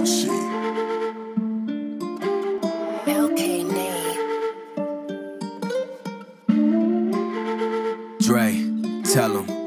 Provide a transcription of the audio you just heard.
Raw Dre, tell him.